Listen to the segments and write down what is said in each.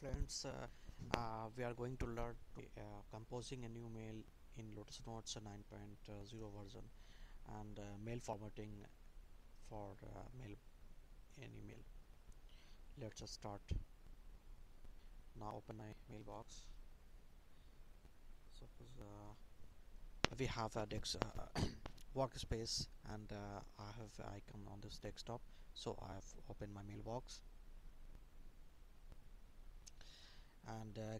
friends uh, uh, we are going to learn uh, composing a new mail in Lotus Notes 9.0 version and uh, mail formatting for uh, mail any email let's just start. Now open my mailbox. Suppose uh, we have a dex uh, workspace and uh, I have icon on this desktop so I have opened my mailbox and uh,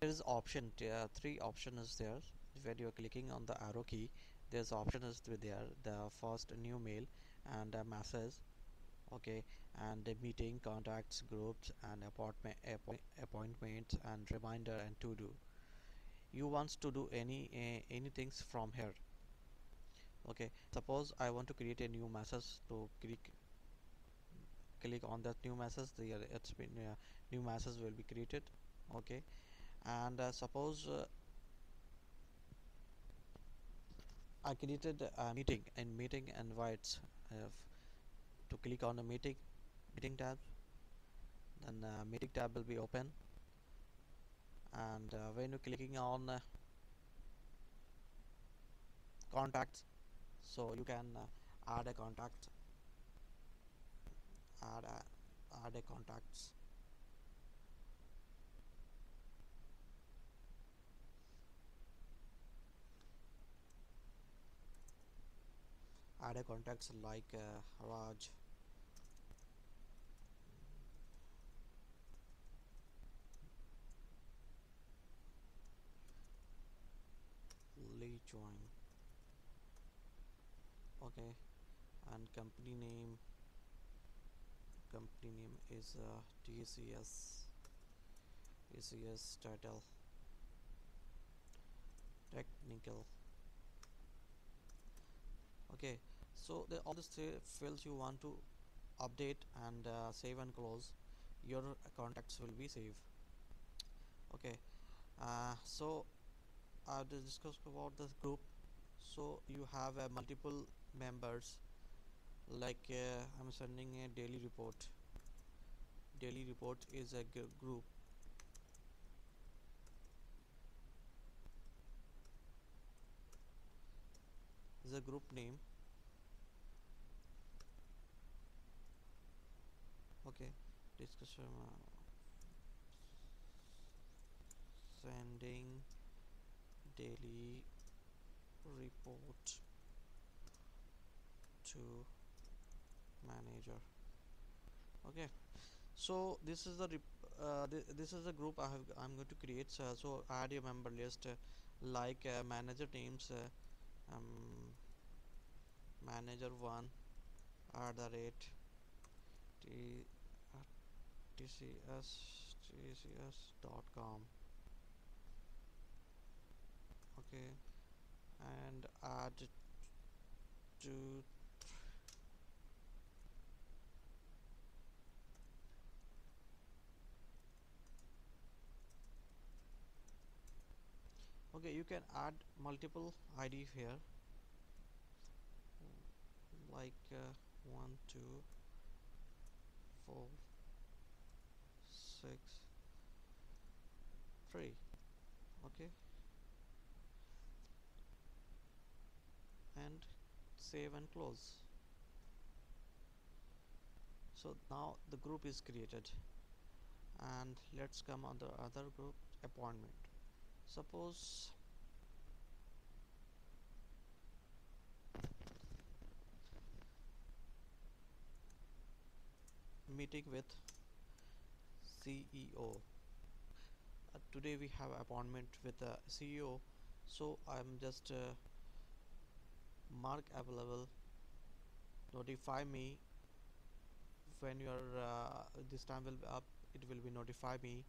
there is option uh, three option is there. When you are clicking on the arrow key there's option is there the first new mail and a message okay? And the meeting contacts groups and appointment appointments and reminder and to do you wants to do any uh, anything from here okay? Suppose I want to create a new message to click click on that new message the it's been uh, new message will be created okay. And uh, suppose uh, I created a meeting and meeting invites uh, to click on the meeting meeting tab. Then uh, meeting tab will be open. And uh, when you're clicking on uh, contacts so you can add a contact. Add a, add a contacts add a contacts like uh, Raj. Lee join okay. And company name company name is uh, TCS TCS title. Technical. Okay so the, all these fields you want to update and uh, save and close your contacts will be saved okay. Uh, so I have discuss about this group. So you have uh, multiple members like uh, I'm sending a daily report. Daily report is a group. Is a group name okay discussion uh, sending daily report to manager. Okay so this is the uh, th this is the group I have I'm going to create so, so add your member list uh, like uh, manager names uh, um, manager one at the rate tcs tcs dot com. Okay. And add to okay you can add multiple ID here. Like uh, one two four six. Three. Okay. And save and close. So now the group is created. And let's come on the other group appointment. Suppose meeting with CEO uh, today we have appointment with the CEO so I'm just uh, mark available. Notify me. When your uh, this time will be up it will be notify me.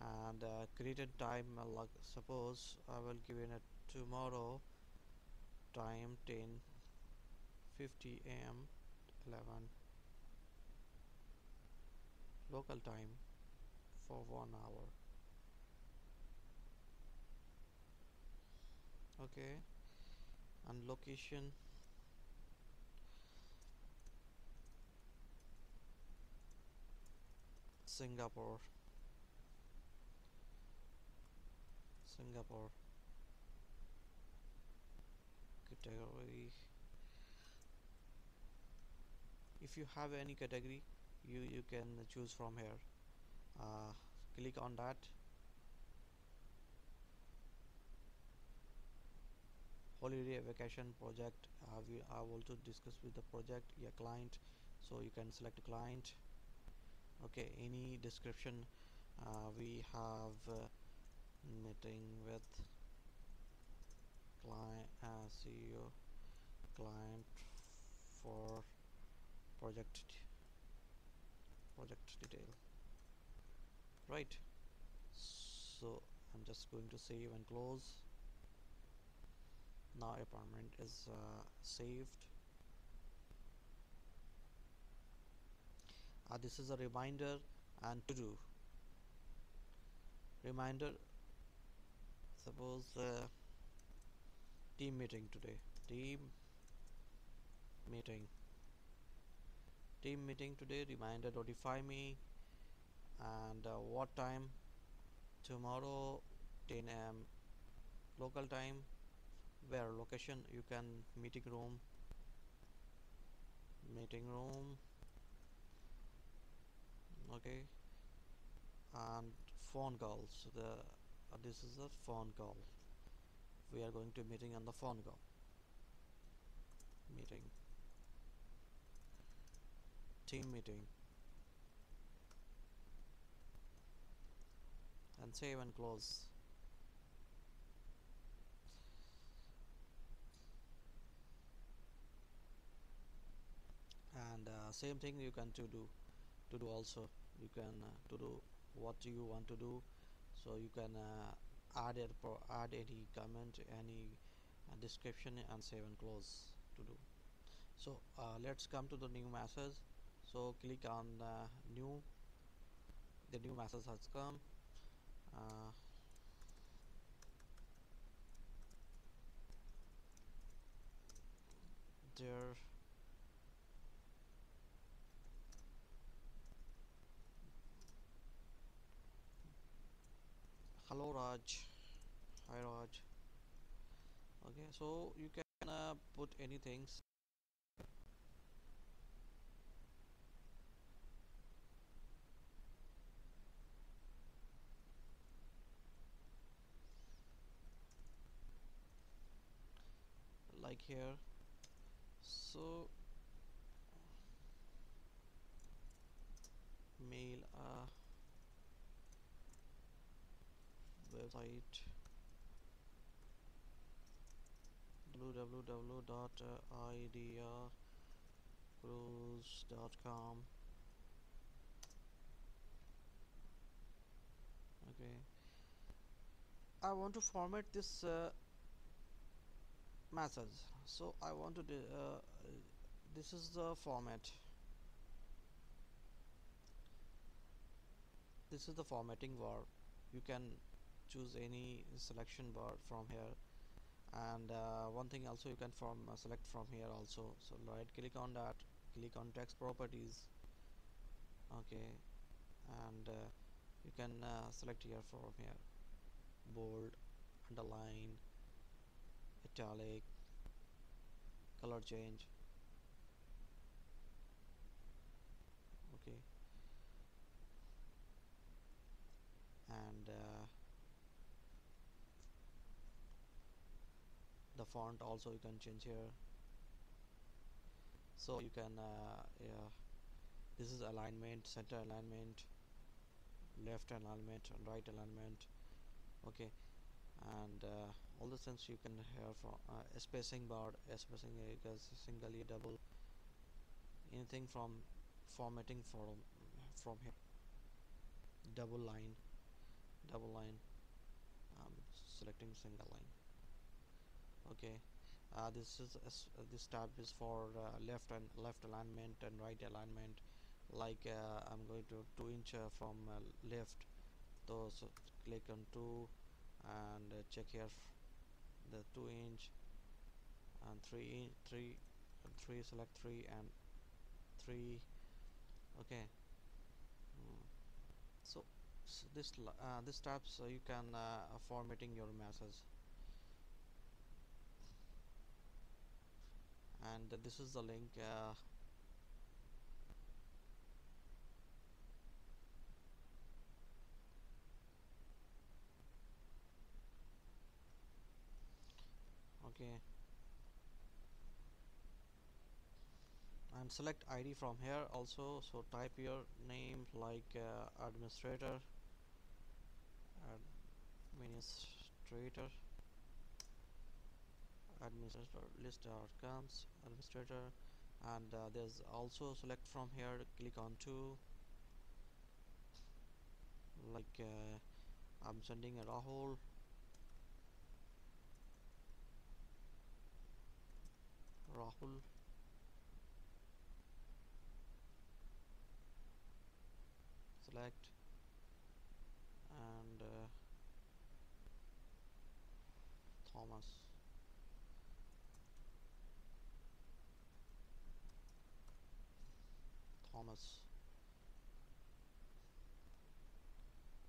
And uh, created time uh, like suppose I will give it a tomorrow time 10 50 am 11 local time for one hour okay. And location. Singapore. Singapore. Category. If you have any category you you can choose from here uh, click on that. Holiday vacation project. Uh, we I to discuss with the project your client. So you can select client. Okay any description uh, we have uh, meeting with client uh, CEO client for project project detail right. So I'm just going to save and close. Now appointment is uh, saved. Uh, this is a reminder and to do. Reminder suppose uh, team meeting today. Team meeting. Team meeting today reminder notify me and uh, what time? Tomorrow 10 am local time where location? You can meeting room. Meeting room. Okay. And phone calls the uh, this is a phone call. We are going to meeting on the phone call. Meeting. Team meeting and save and close and uh, same thing you can to do to do also. You can uh, to do what you want to do. So you can uh, add it add any comment any uh, description and save and close to do. So uh, let's come to the new message so click on new the new message has come uh, there hello Raj. Hi Raj. Okay so you can uh, put anything like here. So mail uh website www.ideacruise.com okay. I want to format this uh, message so I want to uh, this is the format. This is the formatting bar. You can choose any selection bar from here. And uh, one thing also you can from uh, select from here also. So right click on that. Click on text properties. Okay. And uh, you can uh, select here from here. Bold underline italic color change. Okay. And uh, the font also you can change here. So you can uh, yeah this is alignment center alignment left alignment right alignment. Okay. And uh, all the things you can have from uh, spacing bar spacing because singly double anything from formatting from from here. Double line double line um, selecting single line. Okay uh, this is uh, this tab is for uh, left and left alignment and right alignment. Like uh, I'm going to 2 inch uh, from uh, left. So, so click on 2 and check here the 2 inch and 3 inch 3 3 select 3 and 3 okay mm. so tabs this uh, this tabs uh, you can uh, formatting your message and this is the link uh, okay. And select ID from here also. So type your name like uh, administrator administrator administrator list outcomes administrator. And uh, there's also select from here click on to like uh, I'm sending a Rahul Rahul. Select. And uh, Thomas. Thomas.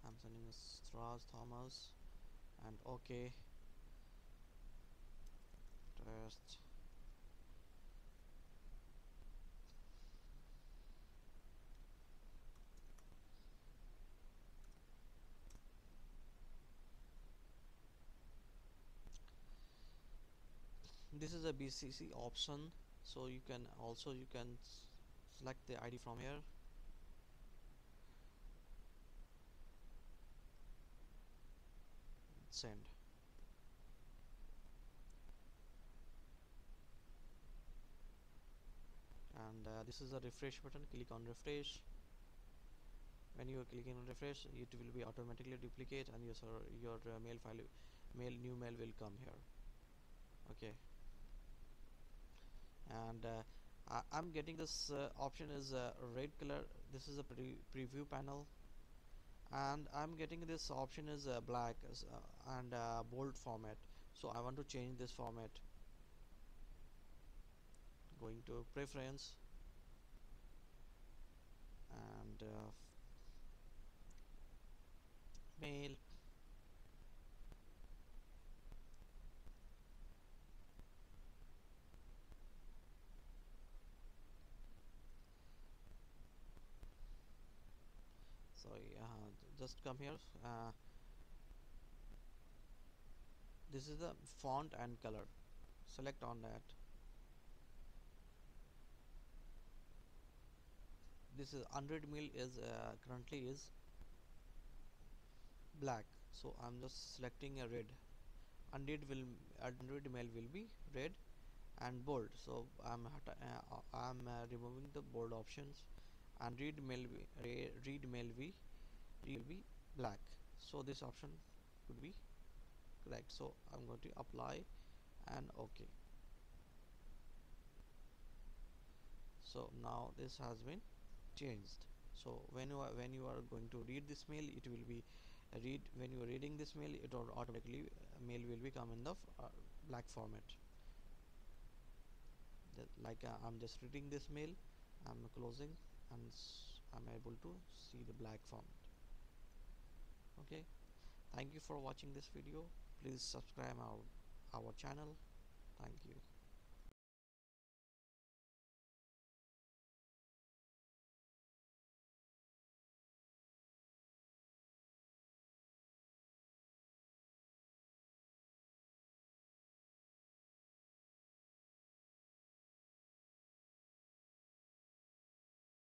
I'm sending a Stras Thomas. And OK test this is a BCC option so you can also you can select the ID from here. Send. And uh, this is a refresh button. Click on refresh. When you are clicking on refresh it will be automatically duplicate and your your uh, mail file mail new mail will come here. Okay and uh, I, am getting this uh, option is uh, red color. This is a pre preview panel. And I'm getting this option is uh, black uh, and uh, bold format. So I want to change this format. Going to preference. And mail just come here uh, this is the font and color. Select on that. This is unread mail is uh, currently is black. So I'm just selecting a red. 100 will unread mail will be red and bold. So I'm uh, I'm uh, removing the bold options. And read mail read mail be will be black. So this option would be correct. So I'm going to apply and OK. So now this has been changed. So when you are when you are going to read this mail it will be read when you are reading this mail it automatically uh, mail will become in the uh, black format. That like uh, I'm just reading this mail. I'm closing and I'm able to see the black format okay? Thank you for watching this video. Please subscribe our our channel. Thank you